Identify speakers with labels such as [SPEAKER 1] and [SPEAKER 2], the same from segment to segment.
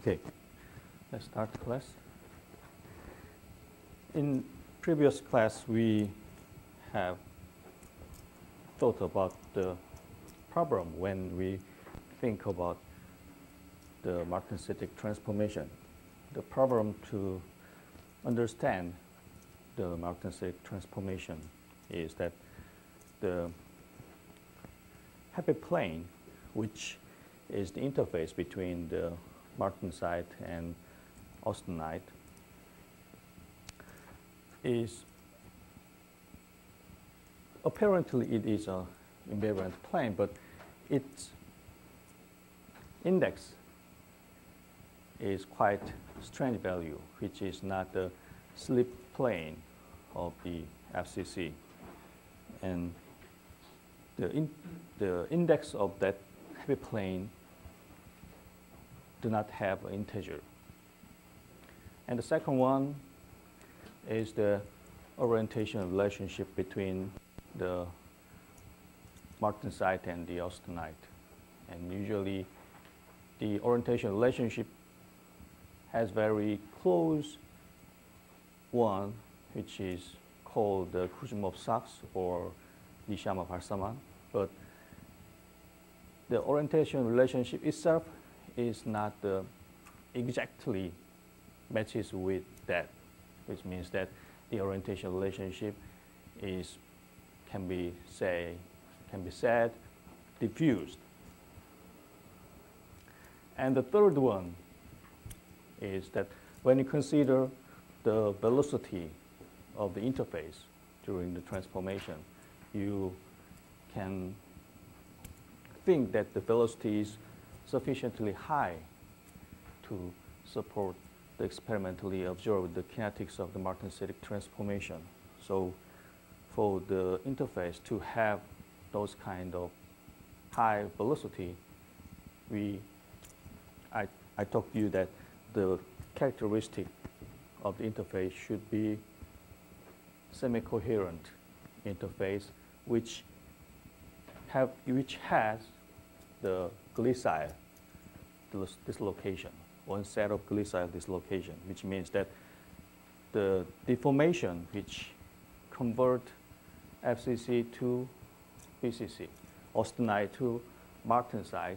[SPEAKER 1] Okay, let's start class. In previous class, we have thought about the problem when we think about the martensitic transformation. The problem to understand the martensitic transformation is that the habit plane, which is the interface between the martensite and austenite, is apparently it is an invariant plane, but its index is quite strange value, which is not the slip plane of the FCC. And the, in, the index of that habit plane do not have an integer. And the second one is the orientation relationship between the martensite and the austenite. And usually the orientation relationship has very close one, which is called the Kurdjumov-Sachs or Nishiyama-Wassermann. But the orientation relationship itself is not uh, exactly matches with that, which means that the orientation relationship is can be say can be said diffused. And the third one is that when you consider the velocity of the interface during the transformation, you can think that the velocity is sufficiently high to support the experimentally observed the kinetics of the martensitic transformation. So for the interface to have those kind of high velocity, we, I, I talked to you that the characteristic of the interface should be semi-coherent interface, which have which has the glissile dislocation, one set of glissile dislocation, which means that the deformation which convert FCC to BCC, austenite to martensite,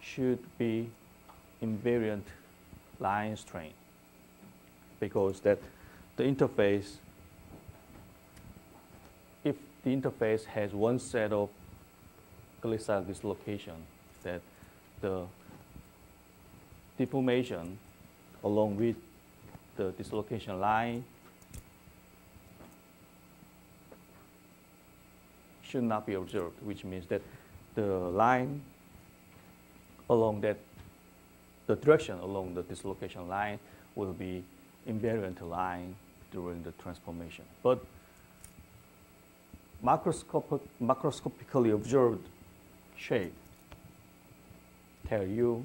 [SPEAKER 1] should be invariant line strain because that the interface, if the interface has one set of glissile dislocation, that the deformation along with the dislocation line should not be observed, which means that the line along that, the direction along the dislocation line will be invariant line during the transformation. But macroscopic, macroscopically observed shape tell you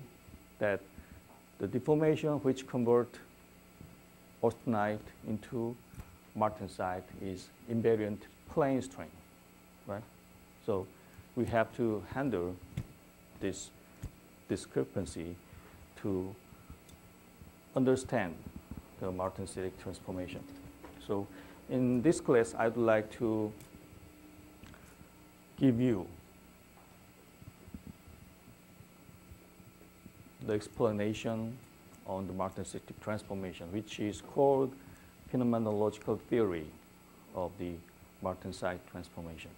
[SPEAKER 1] that the deformation which convert austenite into martensite is invariant plane strain right? So we have to handle this discrepancy to understand the martensitic transformation. So in this class, I'd like to give you the explanation on the martensitic transformation, which is called phenomenological theory of the martensite transformation.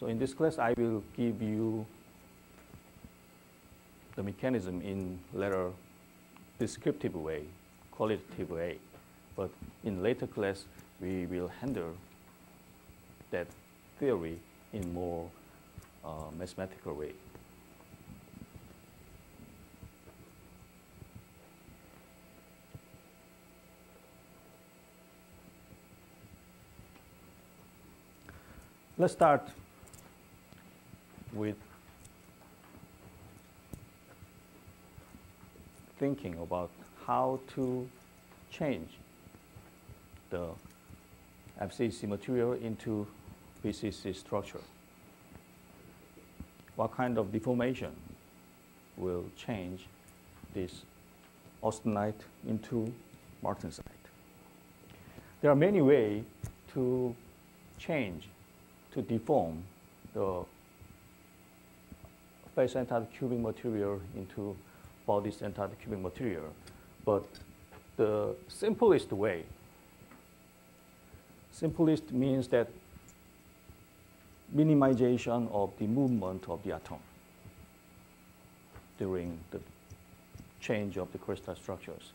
[SPEAKER 1] So in this class, I will give you the mechanism in later descriptive way, qualitative way. But in later class, we will handle that theory in more uh, mathematical way. Let's start with thinking about how to change the FCC material into BCC structure. What kind of deformation will change this austenite into martensite. There are many ways to change, to deform the face-centered cubic material into body-centered cubic material. But the simplest way, simplest means that minimization of the movement of the atom during the change of the crystal structures.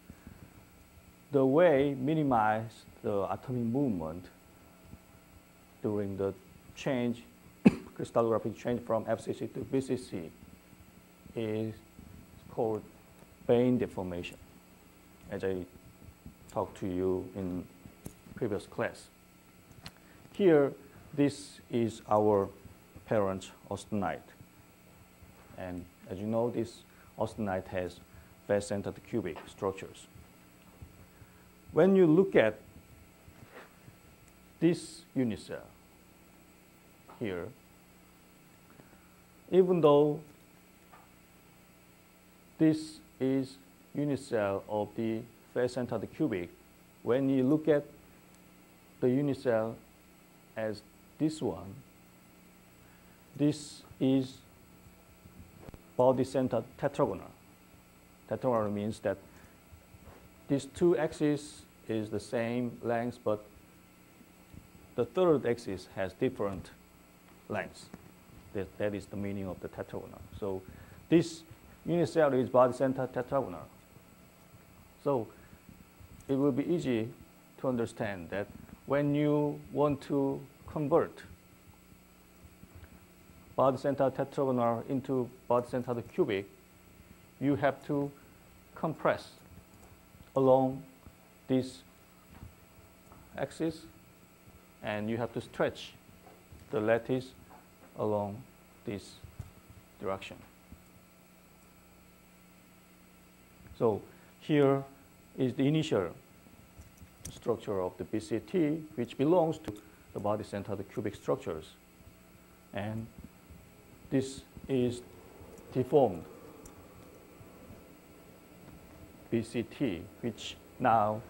[SPEAKER 1] The way minimize the atomic movement during the change, crystallographic change from FCC to BCC is called Bain deformation, as I talked to you in previous class. Here, this is our parent austenite. And as you know, this austenite has face-centered cubic structures. When you look at this unit cell here, even though this is unit cell of the face-centered cubic, when you look at the unit cell as this one, this is body-centered tetragonal. Tetragonal means that these two axes is the same length, but the third axis has different lengths. That, that is the meaning of the tetragonal. So this unit cell is body-centered tetragonal. So it will be easy to understand that when you want to convert body-centered tetragonal into body-centered cubic, you have to compress along this axis and you have to stretch the lattice along this direction. So here is the initial structure of the BCT, which belongs to the body-centered cubic structures. And this is deformed BCT, which now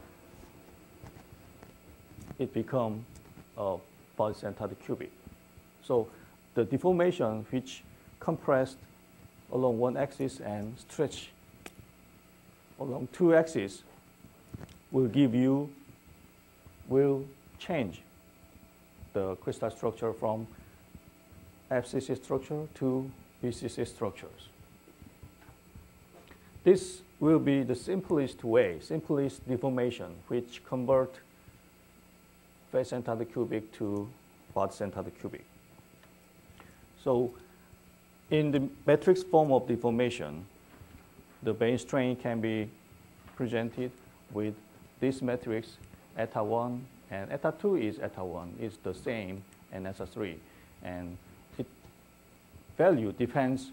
[SPEAKER 1] it become a body-centered cubic. So the deformation which compressed along one axis and stretch along two axes will give you, will change the crystal structure from FCC structure to BCC structures. This will be the simplest way, simplest deformation, which convert face-centered cubic to body-centered cubic. So in the matrix form of deformation, the Bain strain can be presented with this matrix eta 1 and eta 2 is eta 1 is the same and eta 3 and its value depends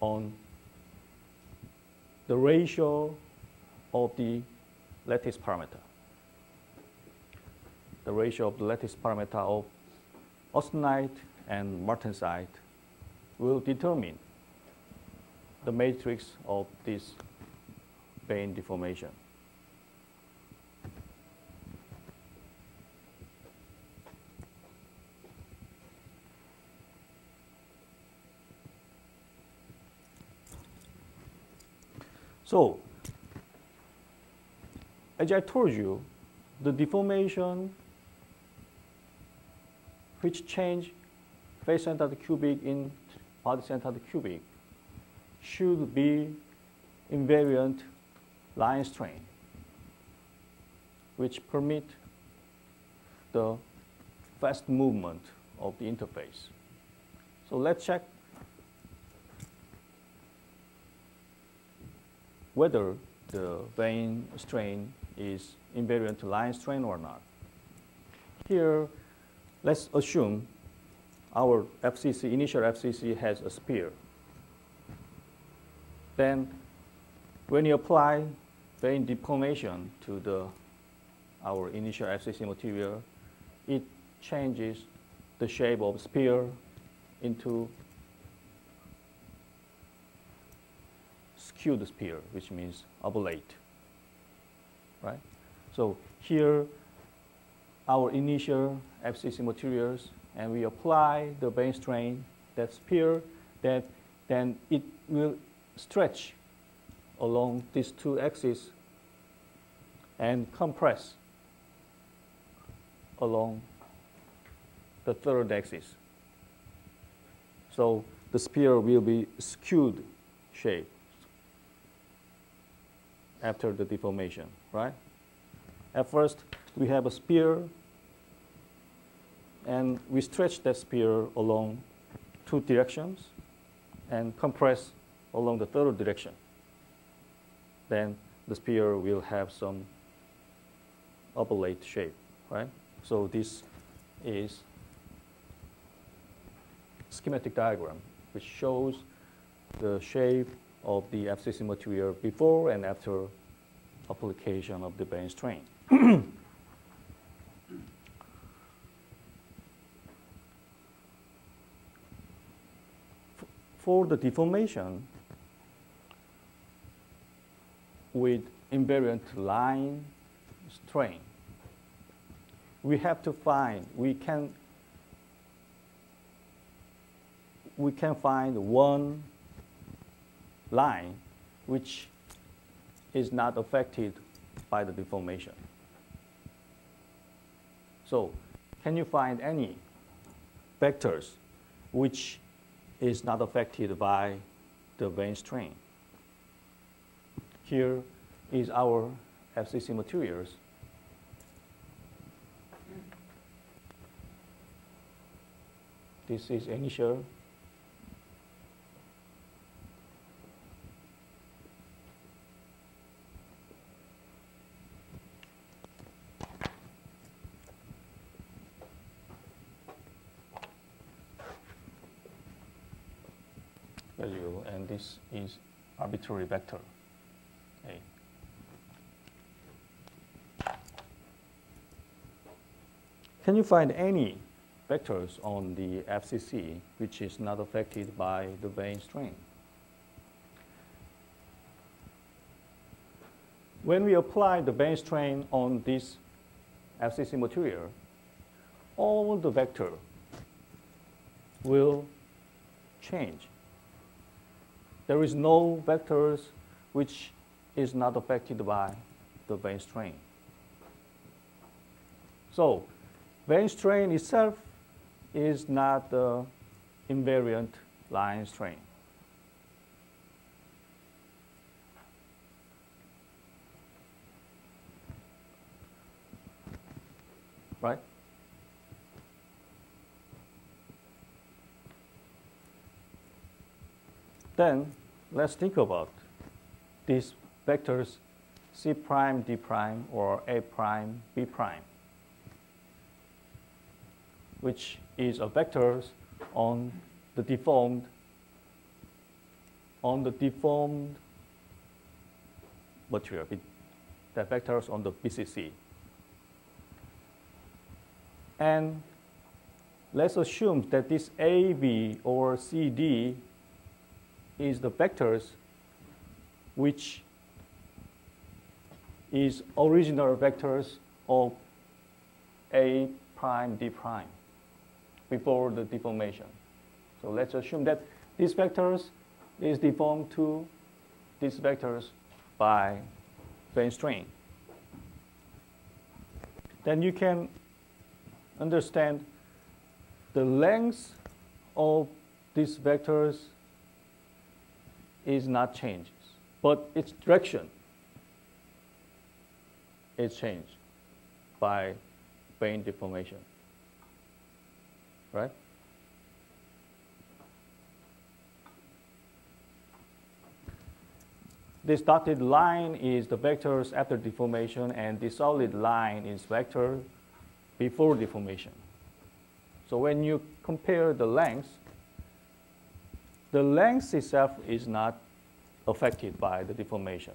[SPEAKER 1] on the ratio of the lattice parameter. The ratio of the lattice parameter of austenite and martensite will determine the matrix of this Bain deformation. So, as I told you, the deformation which change face-centered cubic in body-centered cubic should be invariant line strain, which permit the fast movement of the interface. So let's check whether the Bain strain is invariant to line strain or not. Here, let's assume our FCC, initial FCC has a sphere. Then when you apply Bain deformation to the, our initial FCC material, it changes the shape of sphere into skewed sphere, which means oblate. Right? So here, our initial FCC materials, and we apply the Bain strain, that sphere, that then it will stretch along these two axes and compress along the third axis. So the sphere will be skewed shape after the deformation, right? At first, we have a sphere, and we stretch that sphere along two directions and compress along the third direction. Then the sphere will have some oblate shape, right? So this is schematic diagram which shows the shape of the FCC material before and after application of the Bain strain. For the deformation with invariant line strain, we have to find, we can we can find one line which is not affected by the deformation. So can you find any vectors which is not affected by the Bain strain? Here is our FCC materials. This is initial value, and this is arbitrary vector A. Can you find any vectors on the FCC which is not affected by the Bain strain? When we apply the Bain strain on this FCC material, all the vector will change there is no vectors which is not affected by the Bain strain. So Bain strain itself is not the invariant line strain. Right? Then let's think about these vectors C prime, D prime, or A prime, B prime, which is a vectors on the deformed on the deformed material, the vectors on the BCC. And let's assume that this AB or CD is the vectors which is original vectors of A prime D prime before the deformation. So let's assume that these vectors is deformed to these vectors by Bain strain. Then you can understand the length of these vectors is not changes, but its direction is changed by Bain deformation. Right? This dotted line is the vectors after deformation, and the solid line is vector before deformation. So when you compare the length the length itself is not affected by the deformation,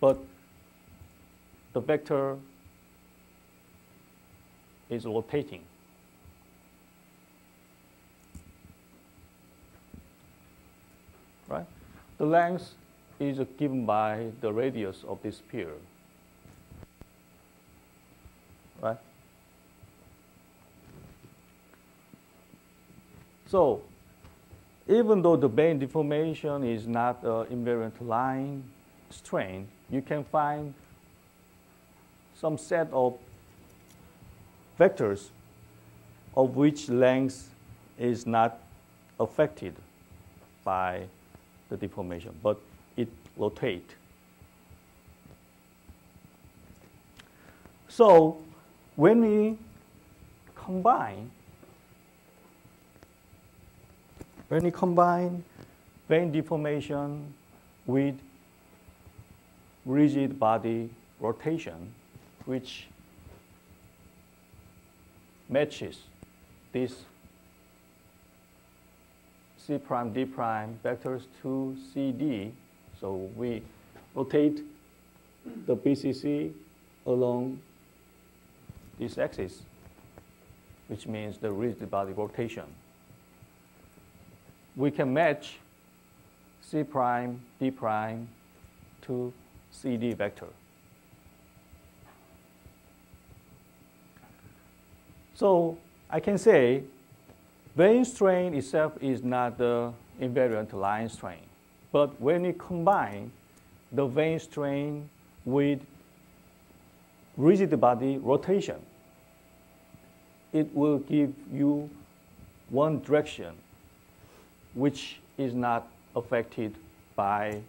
[SPEAKER 1] but the vector is rotating. Right? The length is given by the radius of this sphere. Right? So even though the Bain deformation is not an invariant line strain, you can find some set of vectors of which length is not affected by the deformation, but it rotates. So when we combine, when you combine Bain deformation with rigid body rotation, which matches this C prime D prime vectors to CD. So we rotate the BCC along this axis, which means the rigid body rotation. We can match C prime D prime to CD vector. So I can say Bain strain itself is not the invariant line strain. But when you combine the Bain strain with rigid body rotation, it will give you one direction which is not affected by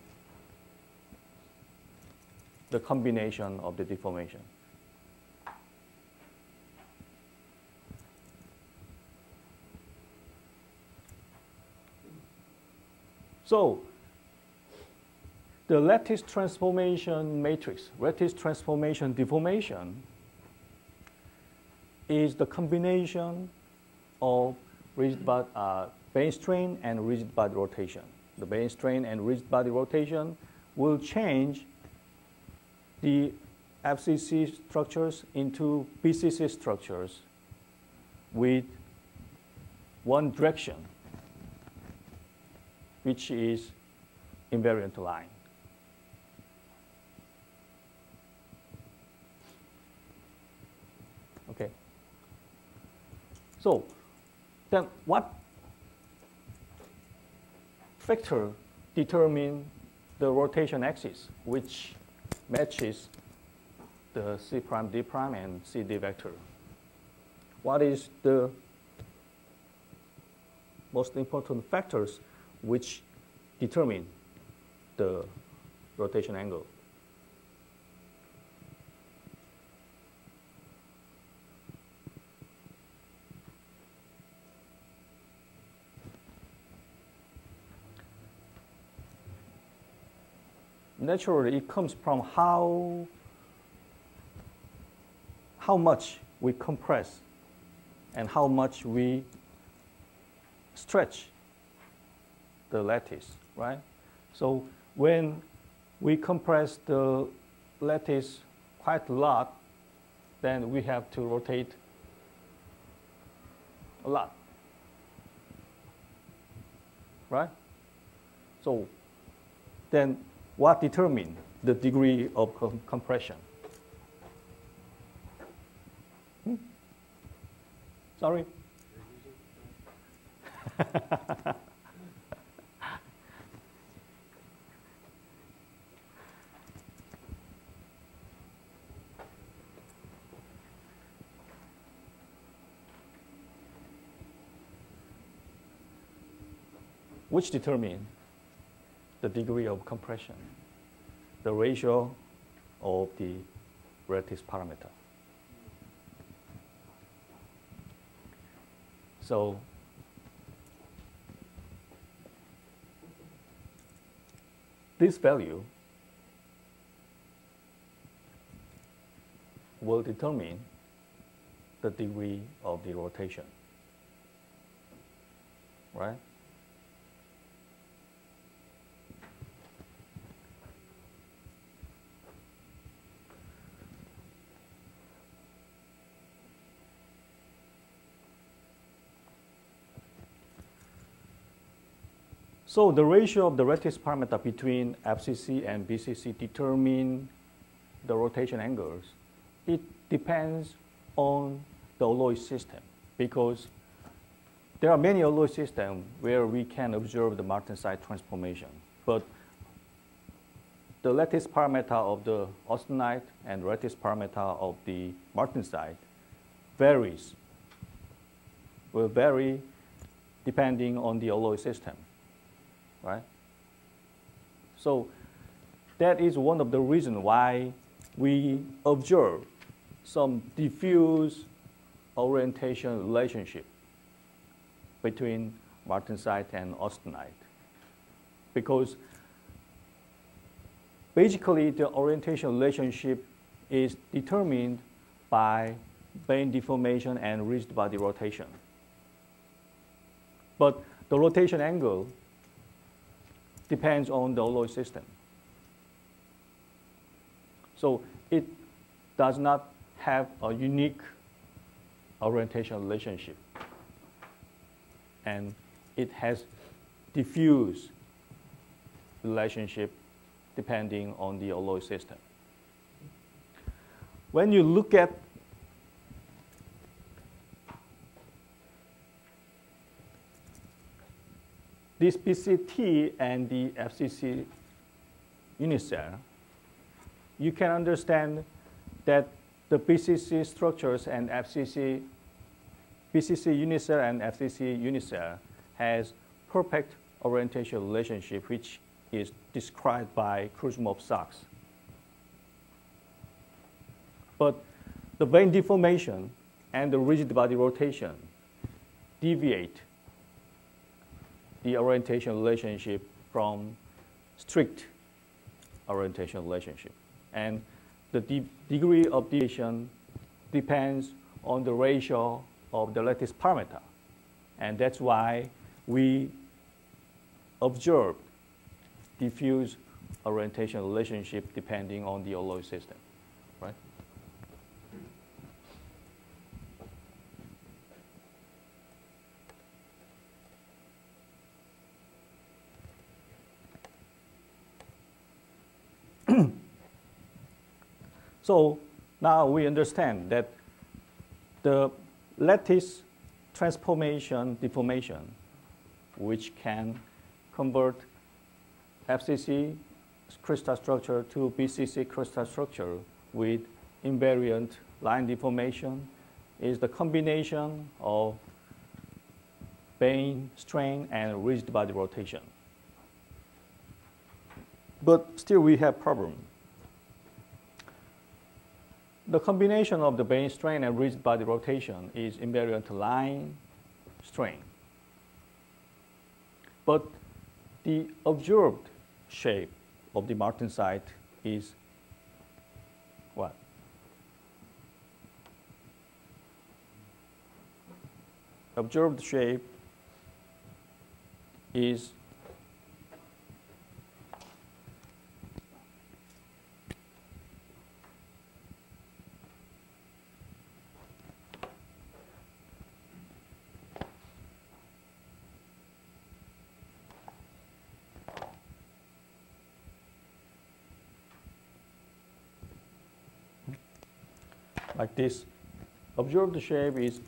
[SPEAKER 1] the combination of the deformation. So the lattice transformation matrix, lattice transformation deformation, is the combination of uh, Bain strain and rigid body rotation. The Bain strain and rigid body rotation will change the FCC structures into BCC structures with one direction which is invariant line. Okay. So then what factor determine the rotation axis which matches the C prime D prime and CD vector? What is the most important factors which determine the rotation angle. Naturally, it comes from how, how much we compress and how much we stretch the lattice, right? So when we compress the lattice quite a lot, then we have to rotate a lot, right? So then what determines the degree of com compression? Hmm? Sorry? which determine the degree of compression, the ratio of the lattice parameter. So this value will determine the degree of the rotation, right? So the ratio of the lattice parameter between FCC and BCC determine the rotation angles. It depends on the alloy system because there are many alloy systems where we can observe the Martensite transformation. But the lattice parameter of the austenite and lattice parameter of the Martensite varies, will vary depending on the alloy system, right? So that is one of the reasons why we observe some diffuse orientation relationship between martensite and austenite. Because basically the orientation relationship is determined by Bain deformation and rigid body rotation. But the rotation angle depends on the alloy system. So it does not have a unique orientation relationship. And it has diffuse relationship depending on the alloy system. When you look at this BCT and the FCC unit cell, you can understand that the BCC structures and FCC, BCC unit cell and FCC unit cell has perfect orientation relationship, which is described by Kurdjumov-Sachs. But the Bain deformation and the rigid body rotation deviate the orientation relationship from strict orientation relationship. And the de degree of deviation depends on the ratio of the lattice parameter. And that's why we observe diffuse orientation relationship depending on the alloy system, right? So now we understand that the lattice transformation deformation, which can convert FCC crystal structure to BCC crystal structure with invariant line deformation is the combination of Bain strain and rigid body rotation. But still we have problem the combination of the Bain strain and rigid body rotation is invariant line strain. But the observed shape of the martensite is what? Observed shape is like this. Observed shape is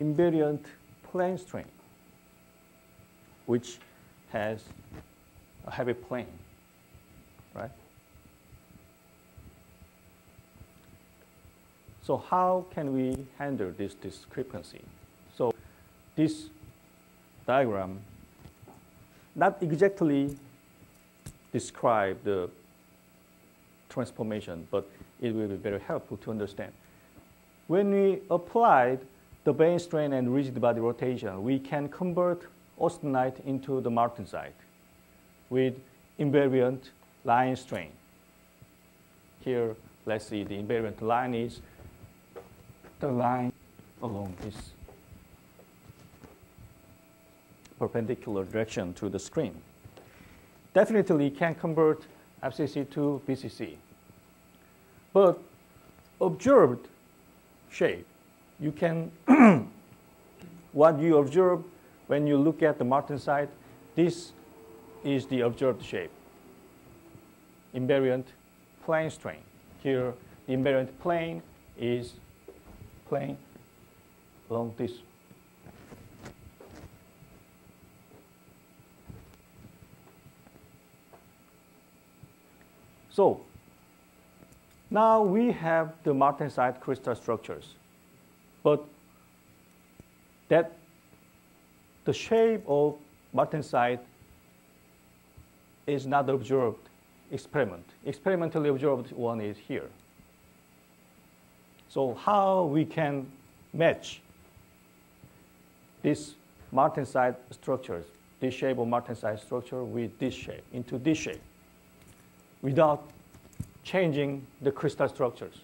[SPEAKER 1] invariant plane strain, which has a habit plane, right? So how can we handle this discrepancy? So this diagram not exactly describe the transformation, but it will be very helpful to understand. When we applied the Bain strain and rigid body rotation, we can convert austenite into the martensite with invariant line strain. Here, let's see, the invariant line is the line along this perpendicular direction to the screen. Definitely can convert FCC to BCC. But observed shape. You can, what you observe when you look at the martensite, this is the observed shape, invariant plane strain. Here, the invariant plane is plane along this. So now we have the martensite crystal structures, but that the shape of martensite is not observed experiment. Experimentally observed one is here. So how we can match this martensite structures, this shape of martensite structure with this shape, into this shape, without changing the crystal structures.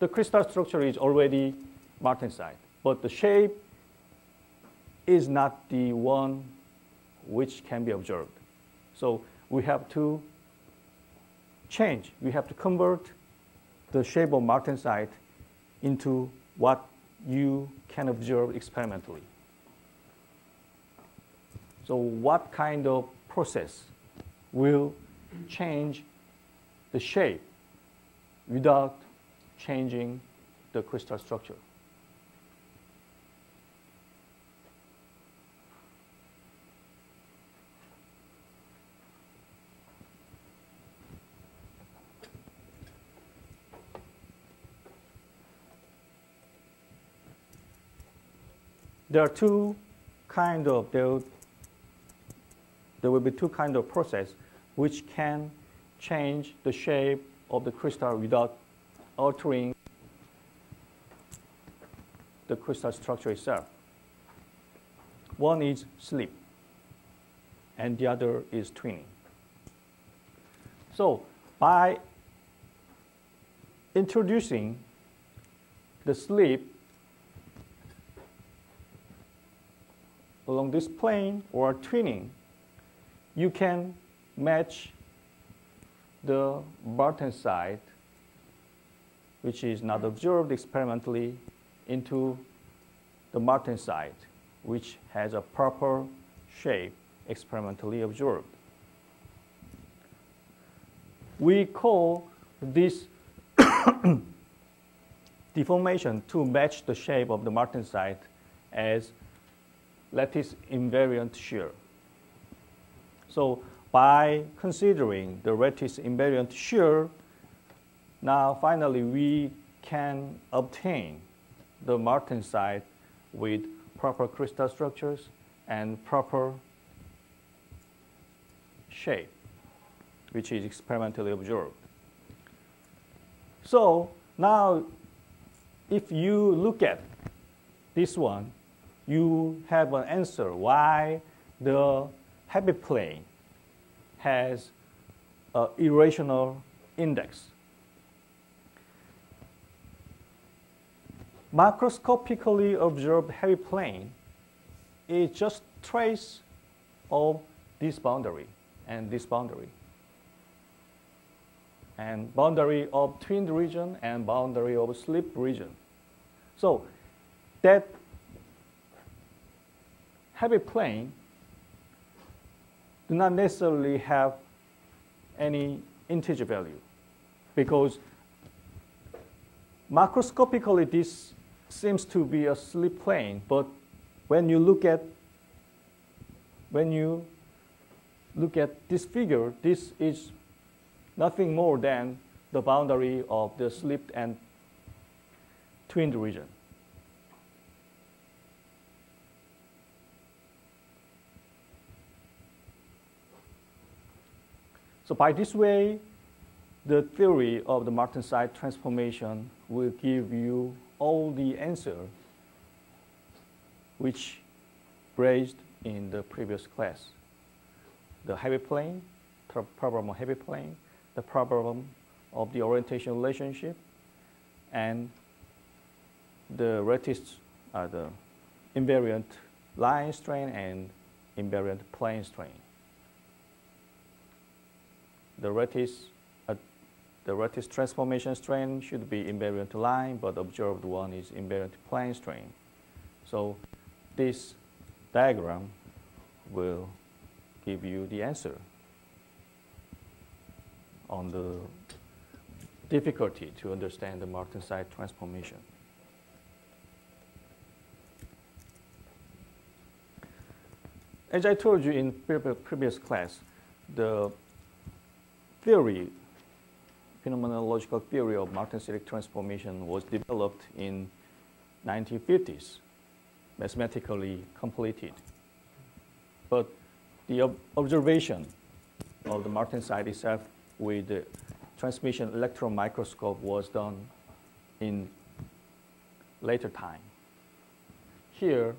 [SPEAKER 1] The crystal structure is already martensite, but the shape is not the one which can be observed. So we have to change. We have to convert the shape of martensite into what you can observe experimentally. So what kind of process will change the shape without changing the crystal structure? there are two kind of there, there will be two kind of process which can change the shape of the crystal without altering the crystal structure itself. One is slip, and the other is twinning. So by introducing the slip along this plane or twinning, you can match the martensite, which is not observed experimentally, into the martensite, which has a proper shape experimentally observed. We call this deformation to match the shape of the martensite as lattice invariant shear. So by considering the lattice invariant shear, now finally we can obtain the martensite with proper crystal structures and proper shape, which is experimentally observed. So now if you look at this one, you have an answer why the habit plane has an irrational index. Macroscopically observed habit plane is just trace of this boundary and this boundary. And boundary of twinned region and boundary of slip region. So that habit plane do not necessarily have any integer value because macroscopically this seems to be a slip plane, but when you look at when you look at this figure, this is nothing more than the boundary of the slipped and twinned region. So by this way, the theory of the martensite transformation will give you all the answer which raised in the previous class. The habit plane, the problem of habit plane, the problem of the orientation relationship, and the lattice, uh, the invariant line strain and invariant plane strain the lattice, uh, the lattice transformation strain should be invariant line, but observed one is invariant plane strain. So this diagram will give you the answer on the difficulty to understand the Martensite transformation. As I told you in previous class, the theory, phenomenological theory of Martensitic transformation was developed in 1950s, mathematically completed. But the ob observation of the Martensite itself with the transmission electron microscope was done in later time. Here,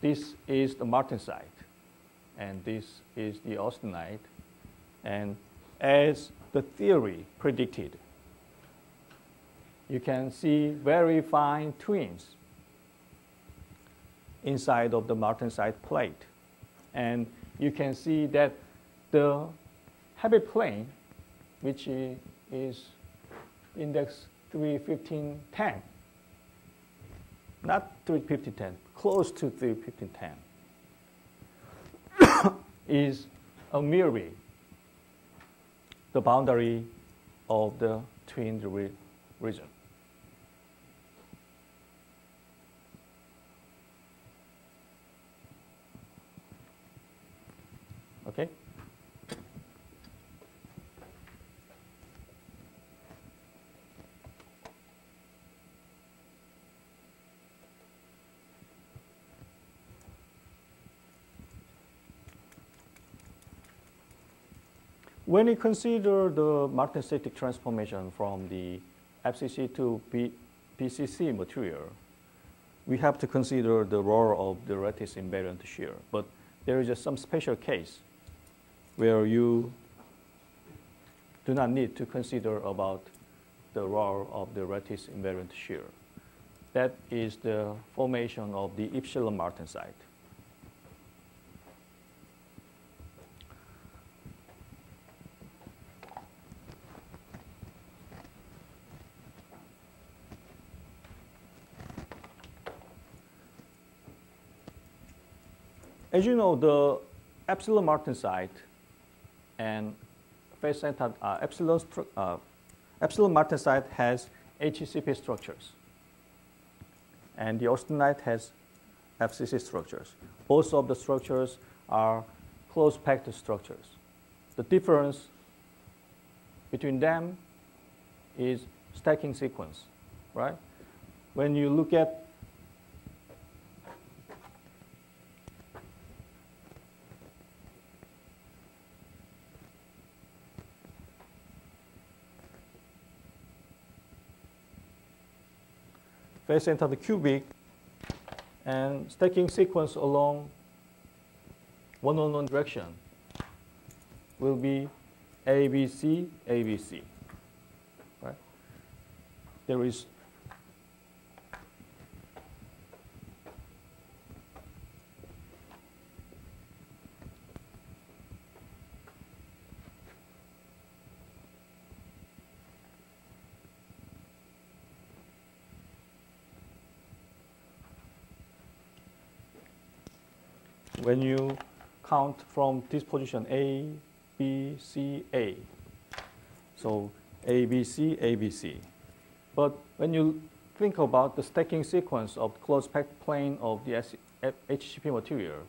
[SPEAKER 1] this is the martensite, and this is the austenite. And as the theory predicted, you can see very fine twins inside of the martensite plate. And you can see that the habit plane, which is index 31510, not 31510, close to 31510, is a mirror, the boundary of the twin re region. Okay? When you consider the martensitic transformation from the FCC to P PCC material, we have to consider the role of the lattice invariant shear. But there is some special case where you do not need to consider about the role of the lattice invariant shear. That is the formation of the epsilon martensite. As you know, the epsilon martensite and face center uh, epsilon, uh, epsilon martensite has HCP structures, and the austenite has FCC structures. Both of the structures are close packed structures. The difference between them is stacking sequence, right? When you look at face enter the cubic and stacking sequence along one on one direction will be ABC, ABC. Right? There is when you count from this position A, B, C, A. So A, B, C, A, B, C. But when you think about the stacking sequence of closed packed plane of the HCP material,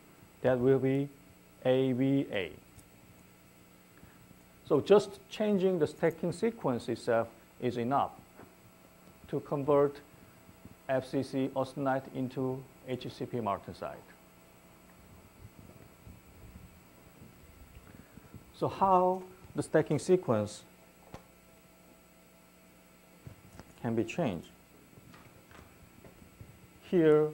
[SPEAKER 1] that will be A, B, A. So just changing the stacking sequence itself is enough to convert FCC austenite into HCP martensite. So how the stacking sequence can be changed? Here,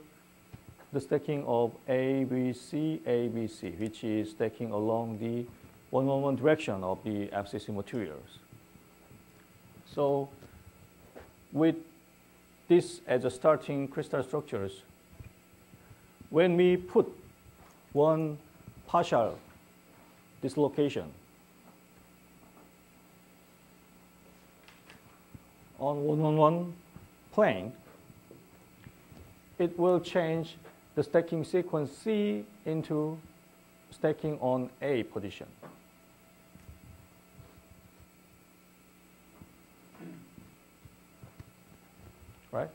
[SPEAKER 1] the stacking of A, B, C, A, B, C, which is stacking along the 111 direction of the FCC materials. So with this as a starting crystal structures, when we put one partial dislocation. On one-on-one plane, it will change the stacking sequence C into stacking on A position. Right?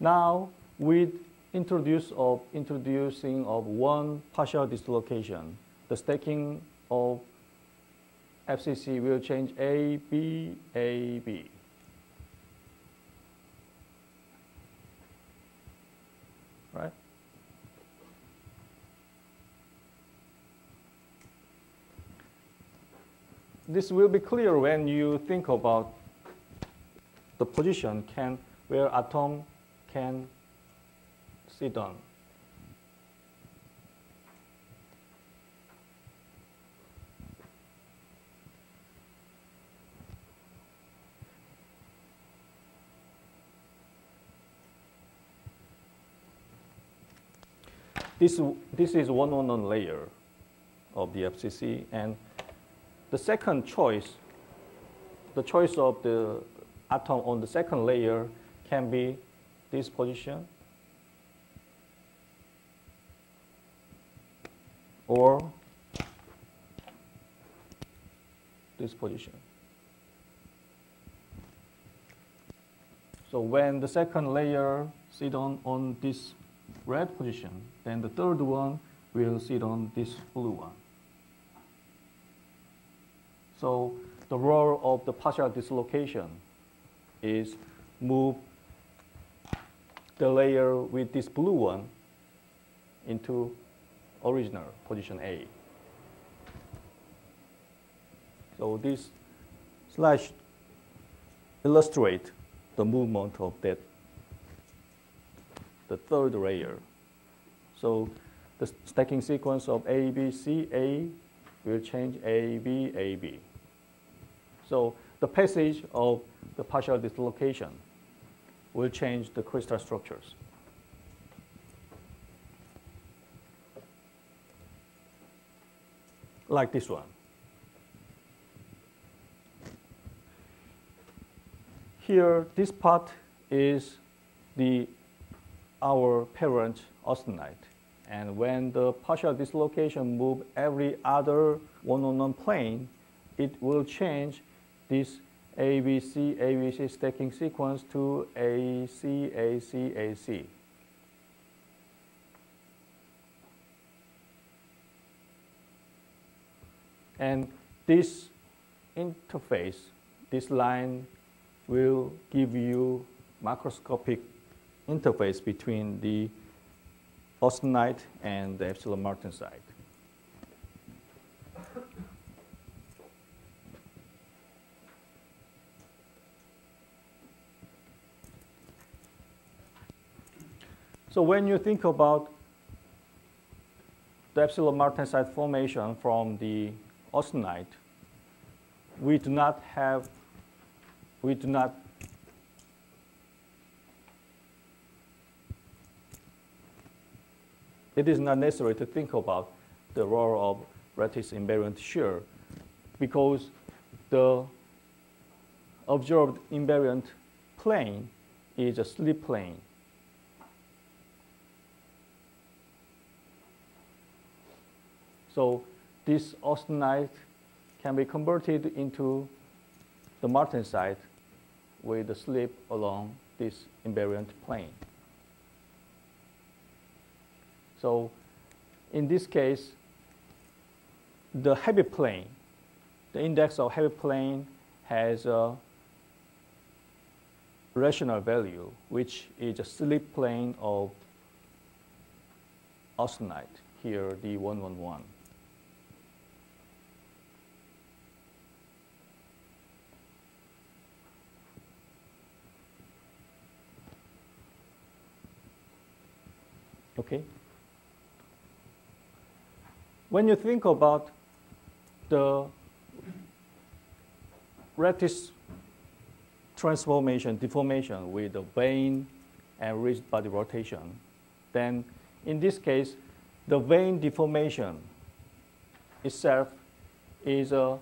[SPEAKER 1] Now, with introduce of introducing of one partial dislocation, the stacking of FCC will change A, B, A, B. Right? This will be clear when you think about the position can where atom can sit on. This, this is one on one layer of the FCC. And the second choice, the choice of the atom on the second layer can be this position or this position. So when the second layer sit on, on this red position, then the third one will sit on this blue one. So the role of the partial dislocation is move the layer with this blue one into original position A. So this slash illustrate the movement of that the third layer. So the stacking sequence of A, B, C, A will change A, B, A, B. So the passage of the partial dislocation will change the crystal structures. Like this one. Here, this part is the our parent austenite. And when the partial dislocation move every other one-on-one plane, it will change this ABC, ABC stacking sequence to AC, AC, AC. And this interface, this line will give you macroscopic interface between the austenite and the epsilon martensite. So when you think about the epsilon martensite formation from the austenite, we do not have, we do not it is not necessary to think about the role of lattice invariant shear because the observed invariant plane is a slip plane. So this austenite can be converted into the martensite with the slip along this invariant plane. So in this case, the habit plane, the index of habit plane has a rational value, which is a slip plane of austenite, here D111. Okay? When you think about the lattice transformation, deformation with the Bain and rigid body rotation, then in this case, the Bain deformation itself is a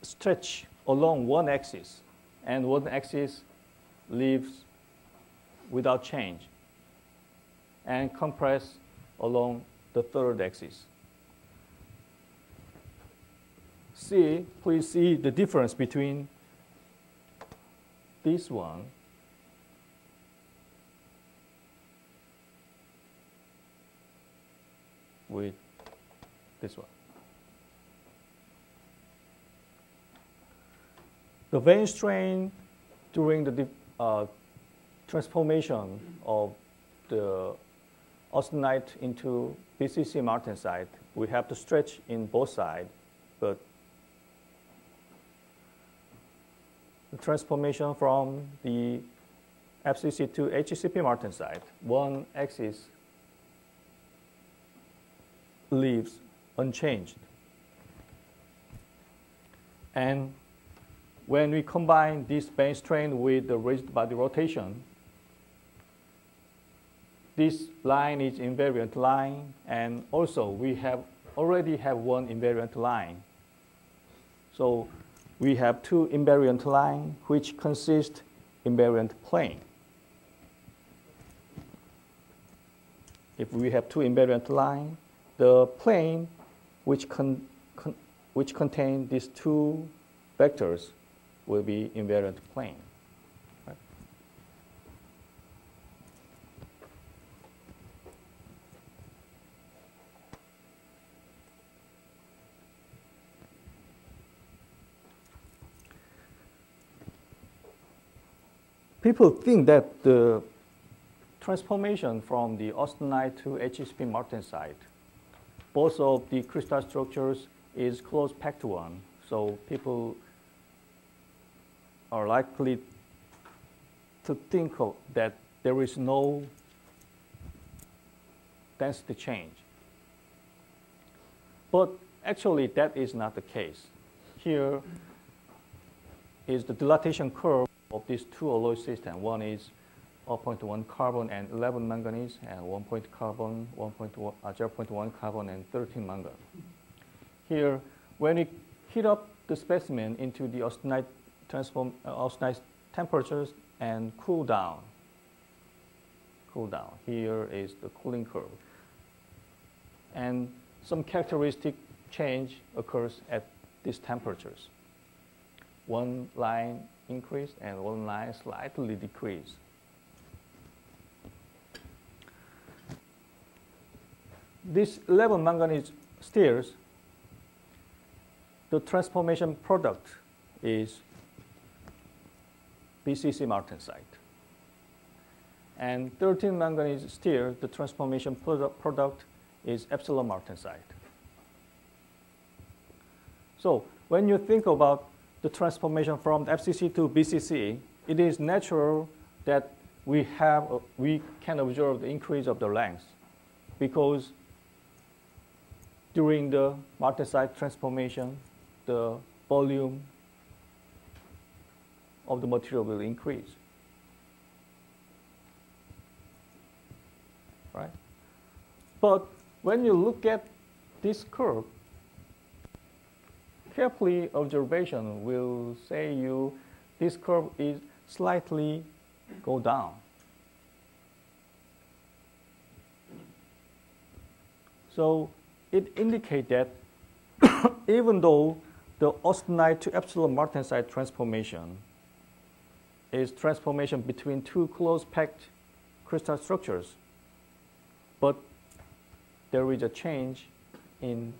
[SPEAKER 1] stretch along one axis and one axis lives without change and compress along the third axis. See, please see the difference between this one with this one. The Bain strain during the uh, transformation of the austenite into BCC martensite, we have to stretch in both sides, but the transformation from the FCC to HCP martensite, one axis leaves unchanged. And when we combine this Bain strain with the rigid body rotation, this line is invariant line, and also we have already have one invariant line. So we have two invariant line which consist invariant plane. If we have two invariant line, the plane which, con, con, which contain these two vectors will be invariant plane. People think that the transformation from the austenite to HCP martensite both of the crystal structures is close packed one. So people are likely to think of that there is no density change. But actually that is not the case. Here is the dilatation curve of these two alloy systems. One is 0.1 carbon and 11 manganese, and 1 point carbon, 1.1, uh, 0.1 carbon, and 13 mangan. Here, when we heat up the specimen into the austenite, transform, uh, austenite temperatures and cool down, cool down. Here is the cooling curve. And some characteristic change occurs at these temperatures. One line increase and one line slightly decrease. These 11 manganese steels, the transformation product is BCC martensite. And 13 manganese steel, the transformation product is epsilon martensite. So when you think about the transformation from FCC to BCC, it is natural that we have we can observe the increase of the length because during the martensite transformation, the volume of the material will increase. Right? But when you look at this curve, carefully observation will say you this curve is slightly go down. So it indicates that even though the austenite to epsilon martensite transformation is transformation between two close packed crystal structures, but there is a change in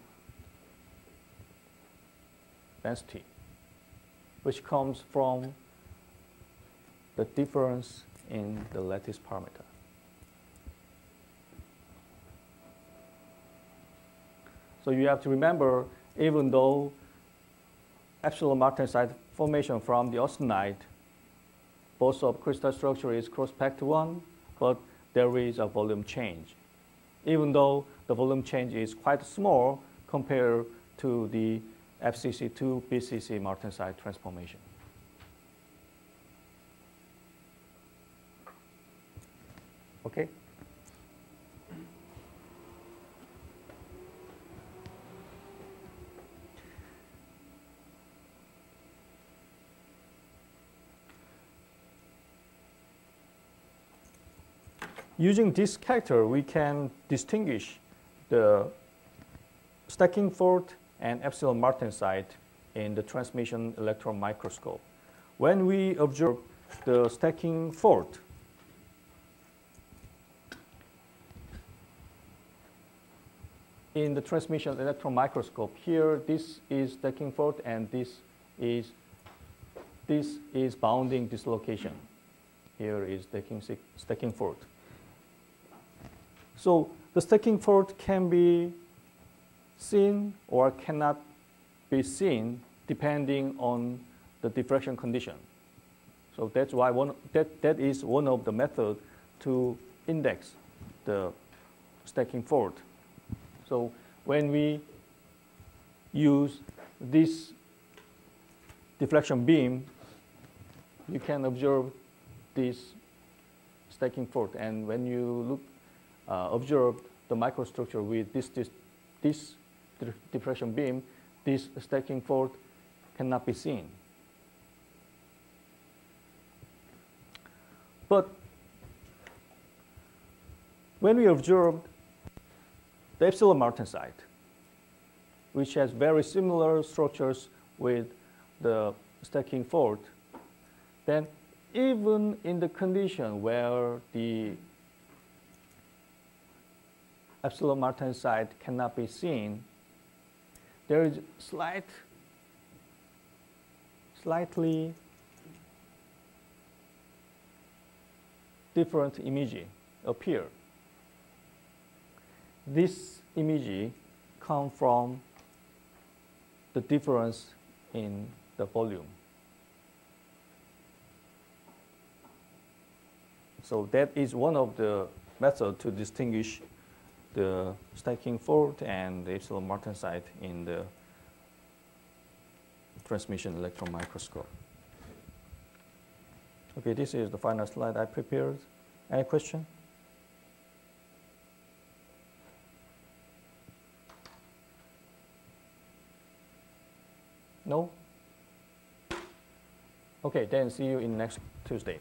[SPEAKER 1] density, which comes from the difference in the lattice parameter. So you have to remember, even though epsilon martensite formation from the austenite, both of crystal structure is cross-packed one, but there is a volume change. Even though the volume change is quite small compared to the FCC2 BCC Martensite transformation. Okay? Using this character, we can distinguish the stacking fault and epsilon martensite in the transmission electron microscope. When we observe the stacking fault, in the transmission electron microscope, here this is stacking fault and this is this is bounding dislocation. Here is stacking, stacking fault. So the stacking fault can be seen or cannot be seen depending on the diffraction condition. So that's why one, that, that is one of the methods to index the stacking fault. So when we use this diffraction beam, you can observe this stacking fault. And when you look, uh, observe the microstructure with this, this, this diffraction beam, this stacking fault cannot be seen. But when we observed the epsilon martensite, which has very similar structures with the stacking fault, then even in the condition where the epsilon martensite cannot be seen, there is slight, slightly different image appear. This image come from the difference in the volume. So that is one of the methods to distinguish the stacking fault and the epsilon martensite in the transmission electron microscope. Okay, this is the final slide I prepared. Any question? No? Okay, then see you in next Tuesday.